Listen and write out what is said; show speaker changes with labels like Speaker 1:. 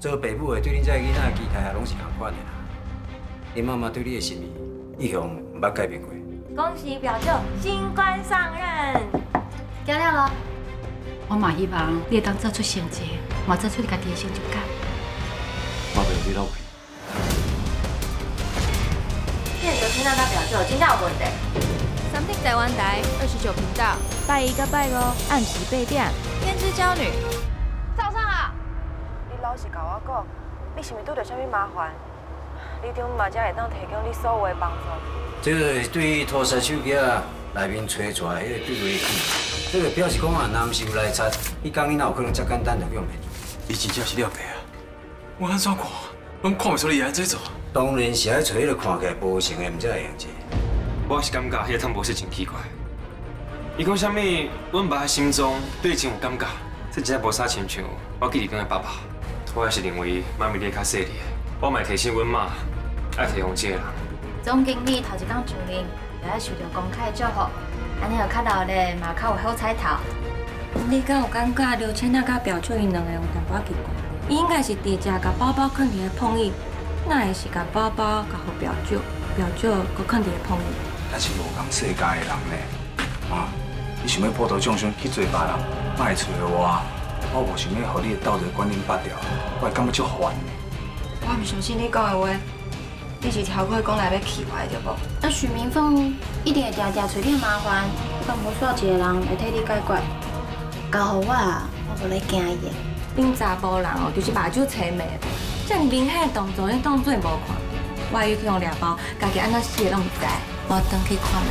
Speaker 1: 做爸母的对恁这囡仔期待也拢是同款的啦。恁妈妈对你的心意一向唔捌改变过。
Speaker 2: 恭喜表舅新官上任，加亮了。
Speaker 3: 我嘛希望你会当做出成绩，嘛做出你家己的成就感。
Speaker 4: 我袂有你老气。
Speaker 2: 现在听到他表舅，今天有问题。
Speaker 5: 三立台湾台二十九频道，拜一个拜五，按时八点，天之娇女。
Speaker 2: 早上好。
Speaker 6: 你老实甲我讲，你是毋是拄着啥物麻烦？李长嘛才会当提供你所有的帮助。
Speaker 1: 这个是对于拖杀手机啊内面吹出来迄个对话器，这个表示讲啊，男是有来查，你讲你哪有可能这简单就用的？
Speaker 4: 你真正是了白啊！我安怎看，拢看不出你安怎做。
Speaker 1: 当然是爱找迄个看起来无成的，唔才会用者。
Speaker 4: 我是感觉迄个汤博士真奇怪。伊讲啥物，阮爸心中对伊真有感觉，这真正无啥亲像我记里边的爸爸。我也是认为妈咪你较细腻，我嘛提醒阮妈爱提防这个人。
Speaker 2: 总经理头一天上任，就要受到公开祝福，安尼有较闹咧，嘛较有好彩头。
Speaker 7: 你敢有感觉刘千娜甲表舅因两个有淡薄仔奇怪？伊应该是直接甲包包放伫个碰椅，哪会是甲包包甲互表舅，表舅搁放伫个碰椅？
Speaker 8: 那是无共世界的人呢，啊！你想要波涛众生去做别人，莫会找我。我无想要互你的道德观念拔掉，我会感觉足烦的。
Speaker 7: 我唔相信你讲的话，你是超过讲来要气我的对无？
Speaker 2: 那许明凤一定会定定找你麻烦，我敢无煞一个人会替你解决？交互我，我无咧惊伊的。
Speaker 7: 恁查甫人哦，就是目睭青眉，这么明显的动作，你当做无看？我要去用掠包，家己安怎死的拢唔知，我等去看卖。